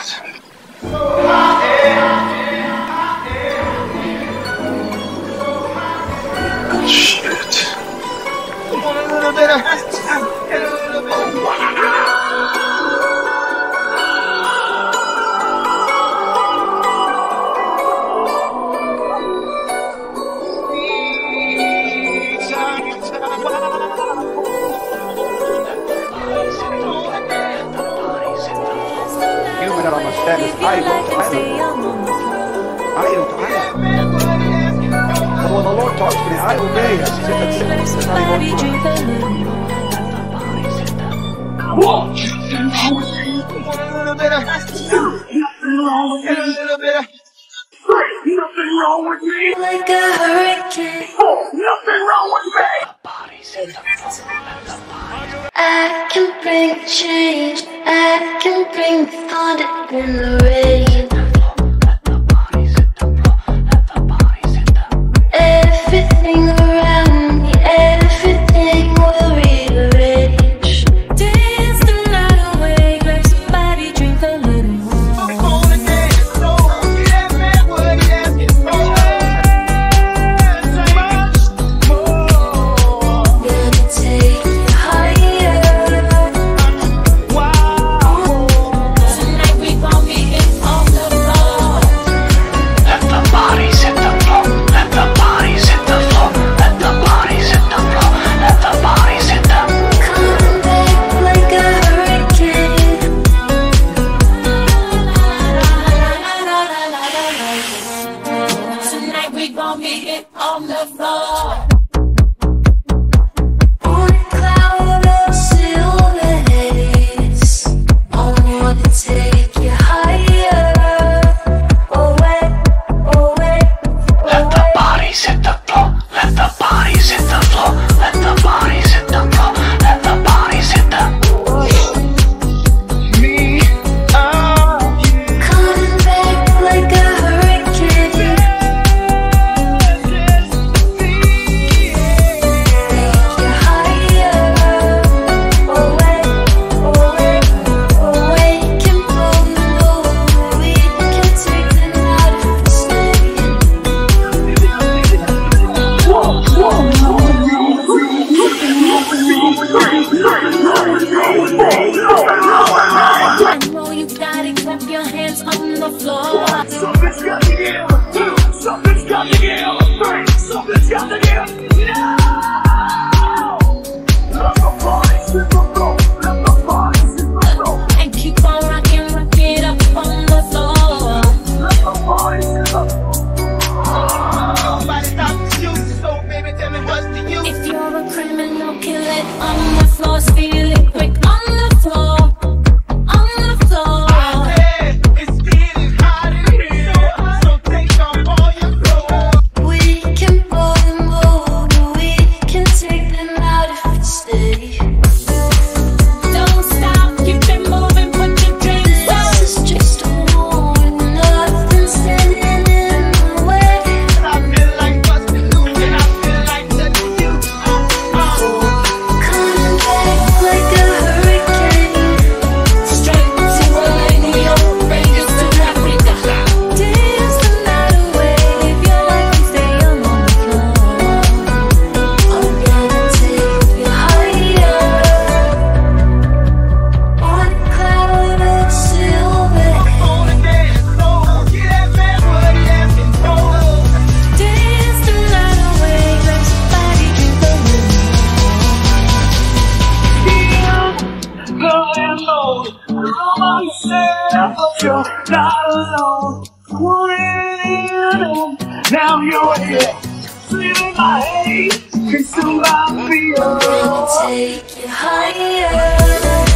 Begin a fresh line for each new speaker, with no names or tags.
that. Shit.
I go. I go to when the Lord talks to me, I obey. I sit at the I
go to Watch Nothing wrong with me.
Nothing wrong
with me. Like a hurricane. Oh, nothing wrong with me. I can bring change, I can bring all that in the rain. God, clap your hands on the floor.
Something's got to give. Something's got to give. Something's got to give. not alone. Waiting. Now you're here, feeling my hate, consumed by fear.
Take you higher.